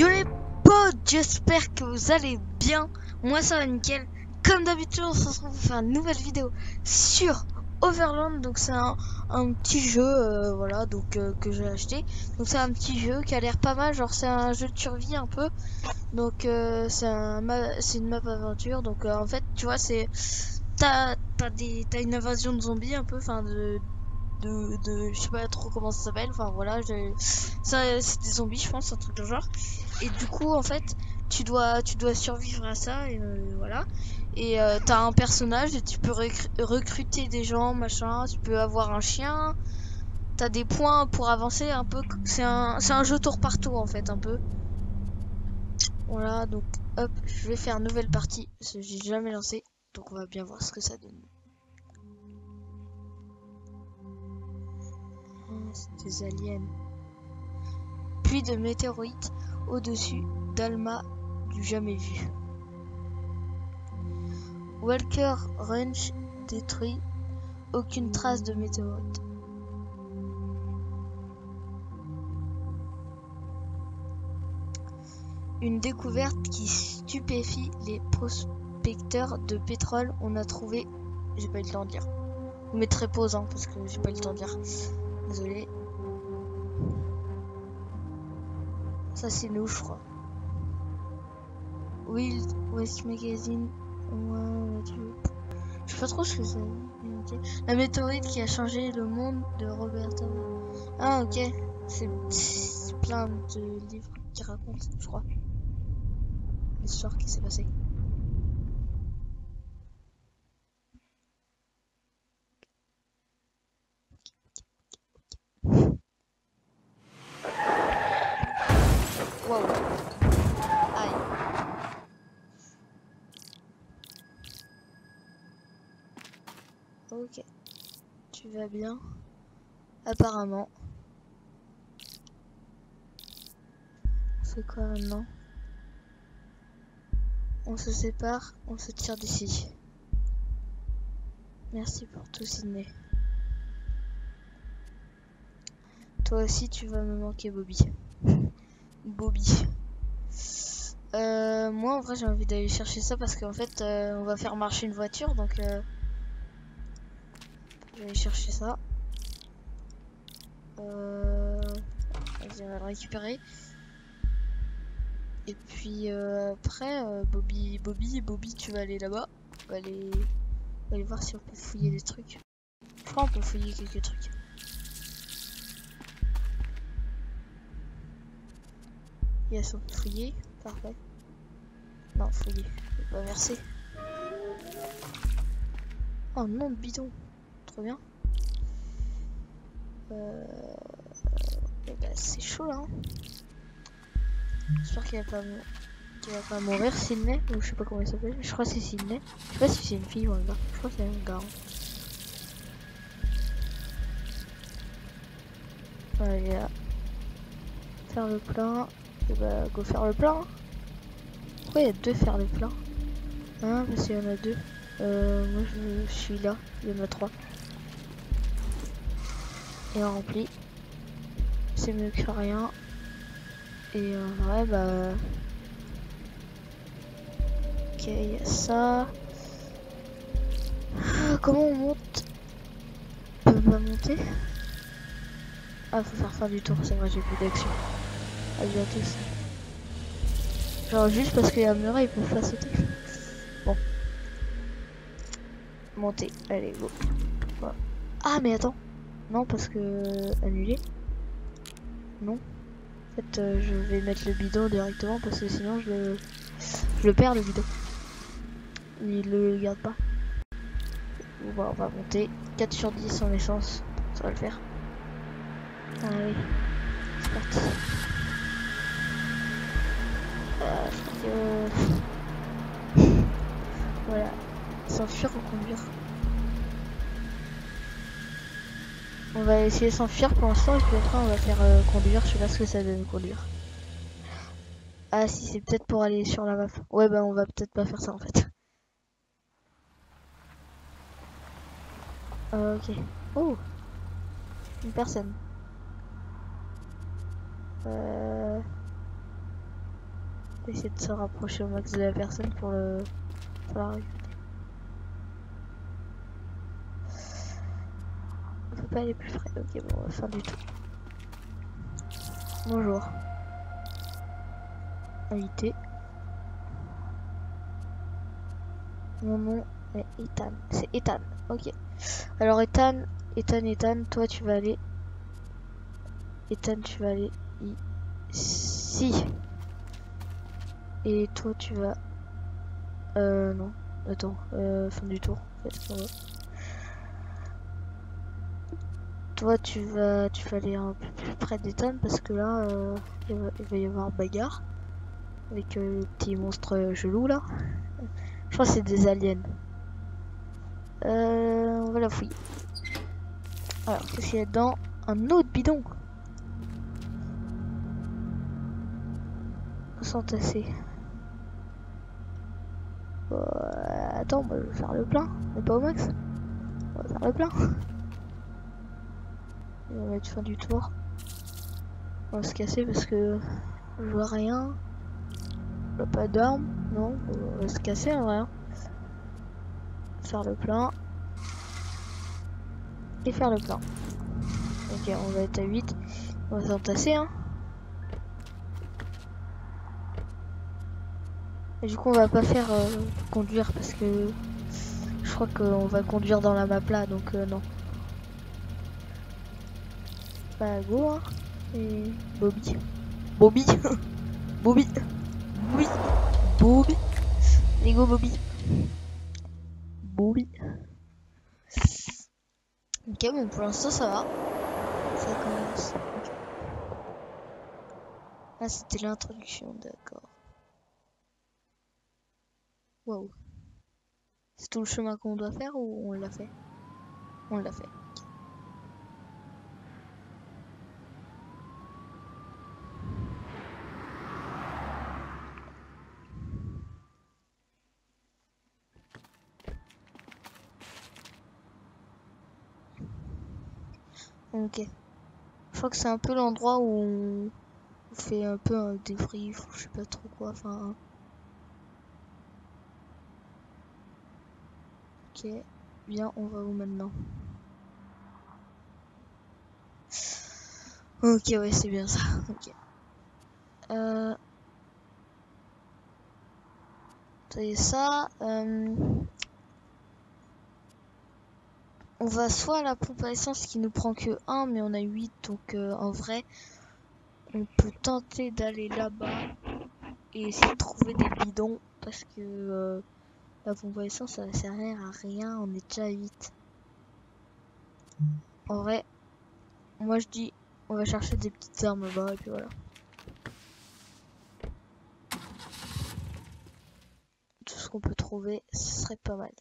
Yo les potes, j'espère que vous allez bien. Moi ça va nickel. Comme d'habitude, on se retrouve pour faire une nouvelle vidéo sur Overland. Donc c'est un, petit jeu, euh, voilà, donc euh, que j'ai acheté. Donc c'est un petit jeu qui a l'air pas mal. Genre c'est un jeu de survie un peu. Donc euh, c'est un, c'est une map aventure. Donc en fait, tu vois, c'est t'as des t'as une invasion de zombies un peu, enfin de de, je sais pas trop comment ça s'appelle enfin voilà ça c'est des zombies je pense un truc de genre. Et du coup en fait tu dois tu dois survivre à ça et euh, voilà. Et euh, t'as un personnage et tu peux recruter des gens machin tu peux avoir un chien. T'as des points pour avancer un peu c'est un c'est un jeu tour par tour en fait un peu. Voilà donc hop je vais faire une nouvelle partie parce que j'ai jamais lancé donc on va bien voir ce que ça donne des aliens. Puis de météorites au-dessus d'Alma du jamais vu. Walker Ranch détruit, aucune trace de météorite. Une découverte qui stupéfie les prospecteurs de pétrole. On a trouvé, j'ai pas eu le temps de dire. Vous mettrez pause hein, parce que j'ai pas eu le temps de dire. Désolé. Ça c'est nous, je crois. Wild West Magazine. Ouais, je sais pas trop ce que c'est. La météorite qui a changé le monde de Roberta. Ah ok. C'est plein de livres qui racontent, je crois. L'histoire qui s'est passée. Ok. Vas bien Apparemment. C'est quoi maintenant? On se sépare, on se tire d'ici. Merci pour tout Sydney. Toi aussi tu vas me manquer Bobby. Bobby. Euh, moi en vrai j'ai envie d'aller chercher ça parce qu'en fait euh, on va faire marcher une voiture donc euh, je vais chercher ça. Euh... On va le récupérer. Et puis euh, après, euh, Bobby, Bobby, Bobby, tu vas aller là-bas. On va aller... voir si on peut fouiller des trucs. Je crois qu'on peut fouiller quelques trucs. Yes, on peut fouiller. Parfait. Non, fouiller. Pas verser. Oh non, bidon trop bien. Euh... Bah, c'est chaud là. Hein. J'espère qu'il va pas va pas mourir Sydney ou je sais pas comment il s'appelle. Je crois que c'est Sydney. Je sais pas si c'est une fille ou un gars. Je crois que c'est un gars. Allez là. Faire le plein. Et bah go faire le plein. Pourquoi il y a deux faire le plein? Hein parce qu'il y en a deux. Euh, moi je suis là. Il y en a trois et rempli. C'est mieux que rien. Et en vrai, bah. Ok, il y a ça. Ah, comment on monte? On peut pas monter? Ah, faut faire fin du tour, c'est vrai, j'ai plus d'action. Adieu à tous. Genre, juste parce qu'il y a un mur, pas sauter. Bon. Monter, allez, go. Ah, mais attends. Non, parce que... Annuler Non. En fait, euh, je vais mettre le bidon directement parce que sinon je le, je le perds le bidon. Il le garde pas. On va monter. 4 sur 10 en essence. Ça va le faire. Allez. C'est parti. Euh, voilà. S'enfuir ou conduire. On va essayer de s'enfuir pour l'instant et puis après on va faire euh, conduire, je sais pas ce que ça donne conduire. Ah si c'est peut-être pour aller sur la map. Ouais bah on va peut-être pas faire ça en fait. Euh, ok. Oh Une personne. Euh... essayer de se rapprocher au max de la personne pour le. On peut pas aller plus près. Ok, bon, faire du tout. Bonjour. Invité. Mon nom est Ethan. C'est Ethan. Ok. Alors Ethan, Ethan, Ethan, toi tu vas aller. Ethan, tu vas aller ici. Et toi tu vas. Euh non. Attends. Euh, fin du tour. En fait. Toi tu vas, tu vas aller un peu plus près d'Ethan parce que là, euh, il, va, y avoir bagarre avec euh, le petit monstre gelou là. Je crois que c'est des aliens. Euh, on va la fouiller. Alors, qu'est-ce qu'il y a dedans Un autre bidon? S'entasser. Euh, attends, moi, je vais faire le plein. Mais pas au max. On va faire le plein. On va mettre fin du tour. On va se casser parce que je vois rien. Je vois pas d'armes. Non, on va se casser en vrai. hein. Faire le plein. Et faire le plein. Ok, on va être à 8. On va s'entasser, hein. Et du coup, on va pas faire euh, conduire parce que je crois qu'on va conduire dans la map là, donc euh, non. Bah, go, hein. Et Bobby. Bobby. Bobby. Bobby. Bobby. Allez, go, Bobby. Bobby. Ok, bon, pour l'instant, ça va. Ça commence. Ah, c'était l'introduction, d'accord. Wow. C'est tout le chemin qu'on doit faire ou on l'a fait? On l'a fait. Ok. Je crois que c'est un peu l'endroit où on fait un peu un débrief je sais pas trop quoi. Enfin. Ok. Bien, on va où maintenant? Ok, ouais, c'est bien ça. Ok. Euh... Ça y est, ça. euh, On va soit à la pompe à essence qui nous prend que 1, mais on a 8, donc euh, en vrai, on peut tenter d'aller là-bas et essayer de trouver des bidons parce que euh, la pompe à essence ça va servir à rien, on est déjà à 8. En vrai, moi je dis, on va chercher des petites armes là-bas et puis voilà. Tout ce qu'on peut trouver, ce serait pas mal.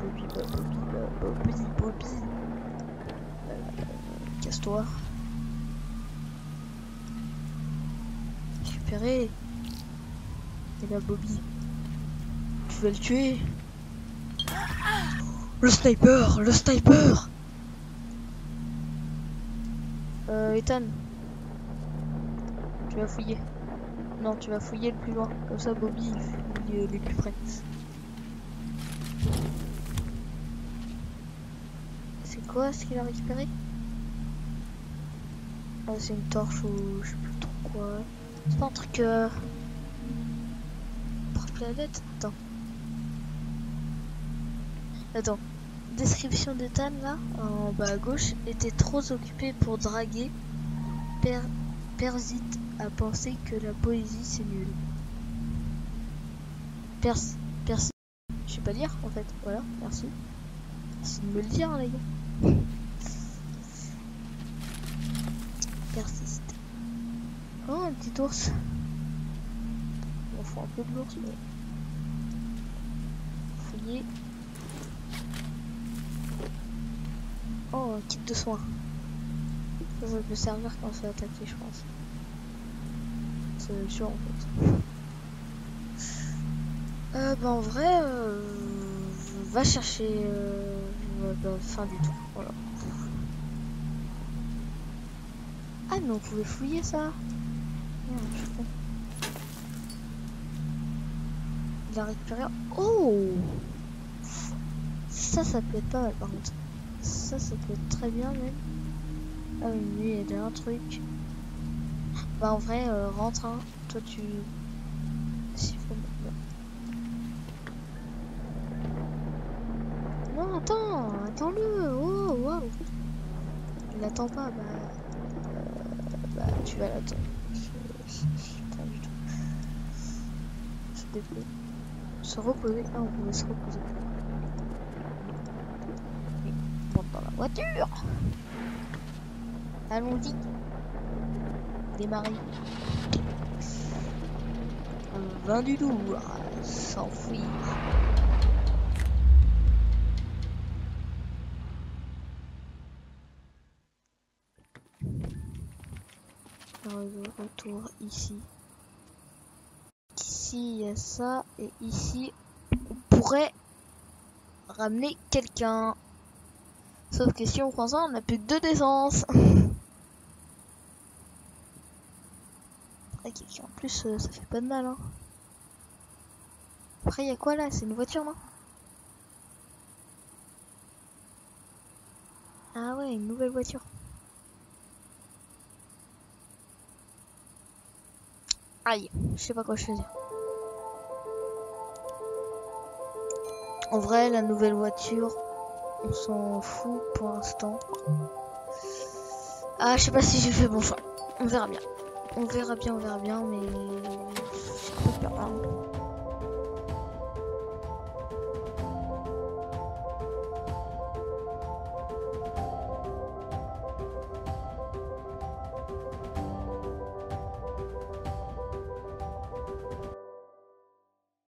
Bobby, Bobby, Bobby, Bobby. Casse-toi. Récupérer. Et là, Bobby. Tu vas le tuer. Le sniper, le sniper. Euh, Ethan. Tu vas fouiller. Non, tu vas fouiller le plus loin. Comme ça, Bobby, il fouille les plus près. C'est quoi ce qu'il a récupéré? Ah, c'est une torche ou je sais plus trop quoi. C'est pas un truc. Euh... Porte-planète Attends. Attends. Description d'Ethan là, en bas à gauche, était trop occupé pour draguer. Per... Persite à penser que la poésie c'est nul. Pers... Persi... Je sais pas lire en fait, voilà, merci. Merci de me le dire les gars. Persiste. Oh un petit ours. On faut un peu de l'ours mais... Fouiller. Oh un kit de soins. Ça, ça peut servir quand on se fait attaquer je pense en fait. Bah en vrai, euh, va chercher euh, euh ben, fin du tour, voilà. Ah mais on pouvait fouiller ça Il a récupéré... Oh Ça, ça peut être pas mal par contre. Ça, ça peut être très bien même. Ah oui, il y a un truc. Bah en vrai, euh, rentre, hein. Toi tu... Non, attends, attends-le. Oh, waouh. Il attend pas, bah... euh, bah, tu vas l'attendre. Je... je- Pas du tout. Se. Se reposer. Ah, on pouvait se reposer. Dans la voiture. Allons-y. Démarrer. Un vin du lourd. S'enfuir. Retour ici. Ici, il y a ça. Et ici, on pourrait ramener quelqu'un. Sauf que si on prend ça, on n'a plus que deux d'essence. En plus, euh, ça fait pas de mal. Hein. Après, y a quoi là? C'est une voiture, non? Ah ouais, une nouvelle voiture. Aïe, je sais pas quoi choisir. En vrai, la nouvelle voiture, on s'en fout pour l'instant. Ah, je sais pas si j'ai fait bon choix. On verra bien. On verra bien, on verra bien, mais.